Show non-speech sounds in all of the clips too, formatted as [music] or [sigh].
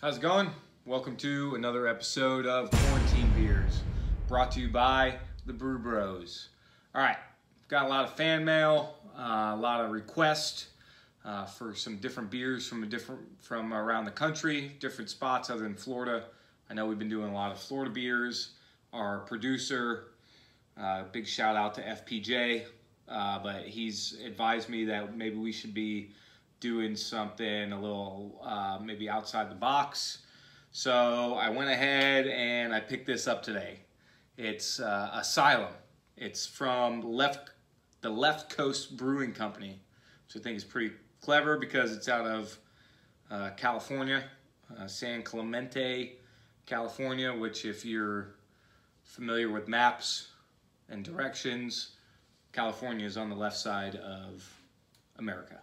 How's it going? Welcome to another episode of Quarantine Beers, brought to you by the Brew Bros. All right, got a lot of fan mail, uh, a lot of requests uh, for some different beers from a different from around the country, different spots other than Florida. I know we've been doing a lot of Florida beers. Our producer, uh, big shout out to FPJ, uh, but he's advised me that maybe we should be doing something a little uh, maybe outside the box. So I went ahead and I picked this up today. It's uh, Asylum. It's from left the Left Coast Brewing Company, which I think is pretty clever because it's out of uh, California, uh, San Clemente, California, which if you're familiar with maps and directions, California is on the left side of America.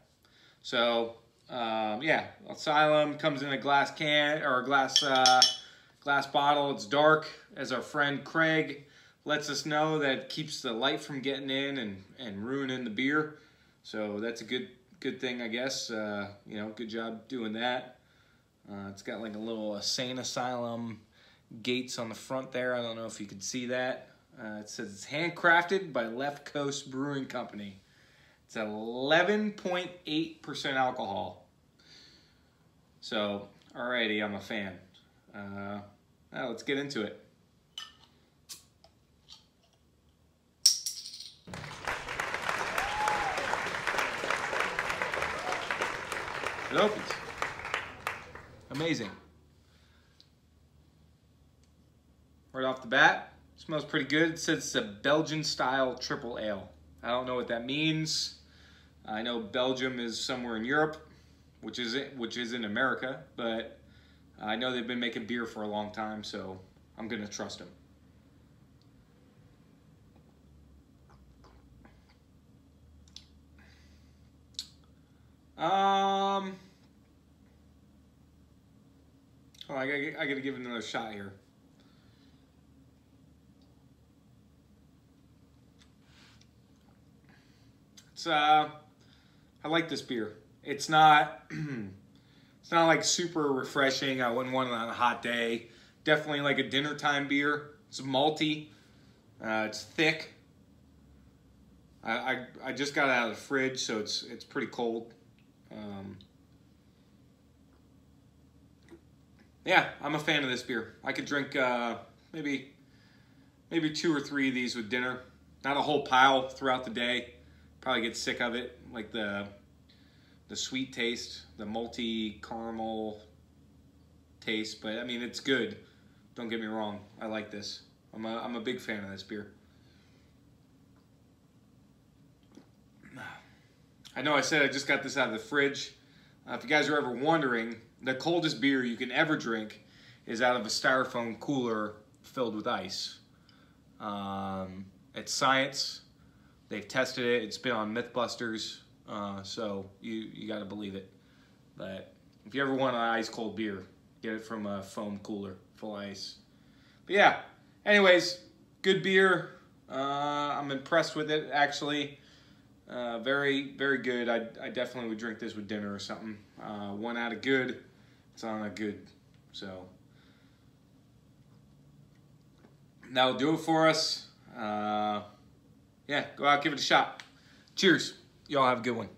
So um, yeah, Asylum comes in a glass can or a glass uh, glass bottle. It's dark, as our friend Craig lets us know that keeps the light from getting in and and ruining the beer. So that's a good good thing, I guess. Uh, you know, good job doing that. Uh, it's got like a little Sane Asylum gates on the front there. I don't know if you can see that. Uh, it says it's handcrafted by Left Coast Brewing Company. It's 11.8% alcohol. So, alrighty, I'm a fan. Uh, now let's get into it. It opens. Amazing. Right off the bat, smells pretty good. It says it's a Belgian style triple ale. I don't know what that means. I know Belgium is somewhere in Europe, which is which is in America, but I know they've been making beer for a long time, so I'm gonna trust them. Um, oh, I gotta, I gotta give it another shot here. Uh. I like this beer. It's not [clears throat] it's not like super refreshing. I wouldn't want it on a hot day. Definitely like a dinner time beer. It's malty. Uh, it's thick. I, I, I just got it out of the fridge, so it's it's pretty cold. Um, yeah, I'm a fan of this beer. I could drink uh, maybe maybe two or three of these with dinner. Not a whole pile throughout the day. Probably get sick of it, like the the sweet taste, the malty caramel taste. But I mean, it's good. Don't get me wrong. I like this. I'm a, I'm a big fan of this beer. I know I said I just got this out of the fridge. Uh, if you guys are ever wondering, the coldest beer you can ever drink is out of a styrofoam cooler filled with ice. Um, it's science. They've tested it. It's been on MythBusters. Uh, so you, you got to believe it. But if you ever want an ice cold beer, get it from a foam cooler full ice. But yeah, anyways, good beer. Uh, I'm impressed with it actually. Uh, very, very good. I, I definitely would drink this with dinner or something. Uh, one out of good, it's on a good. So that'll do it for us. Uh, yeah, go out, give it a shot. Cheers. Y'all have a good one.